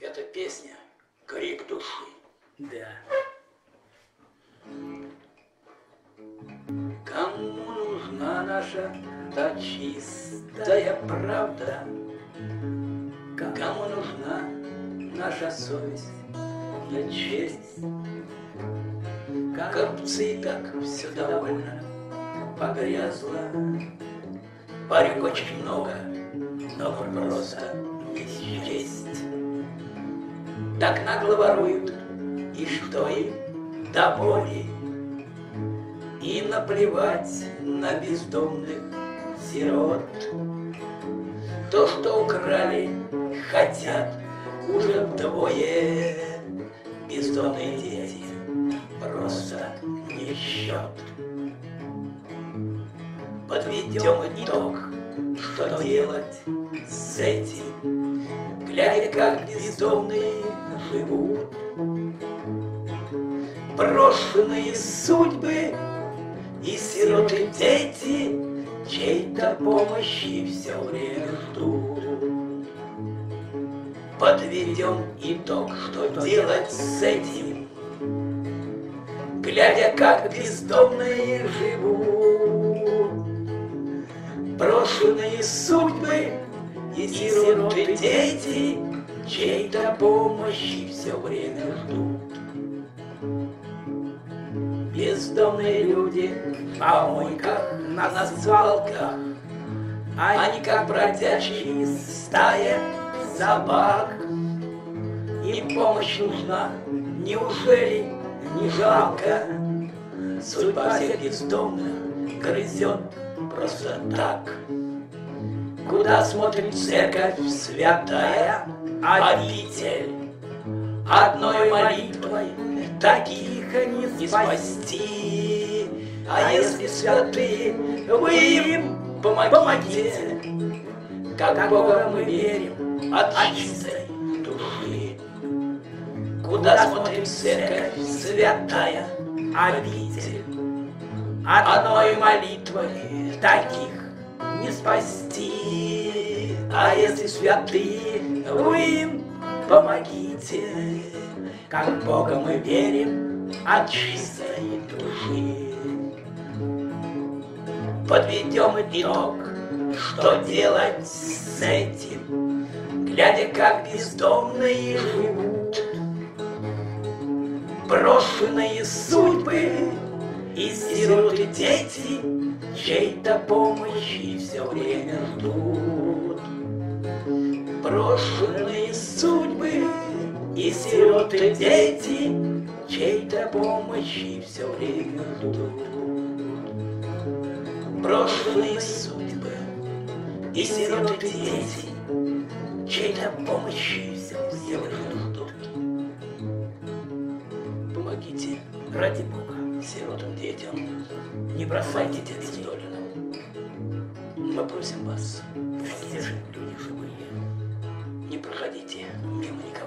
Эта песня — крик души. Да. Кому нужна наша та чистая правда? Кому нужна наша совесть и честь? Коррупции так все довольно погрязло. Парик очень много, но просто не счесть. Так нагло воруют, и что им до боли? И наплевать на бездомных сирот. То, что украли, хотят уже вдвое. Бездомные дети просто не счет. Подведем итог, что делать с этим, Глядя, как бездомные живут. Брошенные судьбы и сироты дети Чьей-то помощи все время ждут. Подведем итог, что делать с этим, Глядя, как бездомные живут. Брошенные судьбы и сироты дети Чьей-то помощи все время ждут. Бездомные люди в помойках, на, свалках, Они как бродячие стая собак. Им помощь нужна, неужели не жалко? Судьба всех бездомных грызет просто так. Куда смотрит церковь святая обитель? Одной молитвой таких не спасти. А если святые, вы им помогите. Как Бога мы верим от чистой души. Куда смотрит церковь святая обитель? Одной молитвой таких не спасти. А если святые, вы им помогите. Как Бога мы верим от чистой души. Подведем итог, что делать с этим, Глядя, как бездомные живут. Брошенные судьбы и сироты дети Чьей-то помощи все время ждут. Брошенные судьбы и сироты дети Чьей-то помощи все время ждут. Брошенные судьбы и сироты дети Чьей-то помощи все время ждут. Помогите, ради Бога, сиротам детям, не бросайте обездоленным. Мы просим вас, все же люди живые, не проходите мимо никого.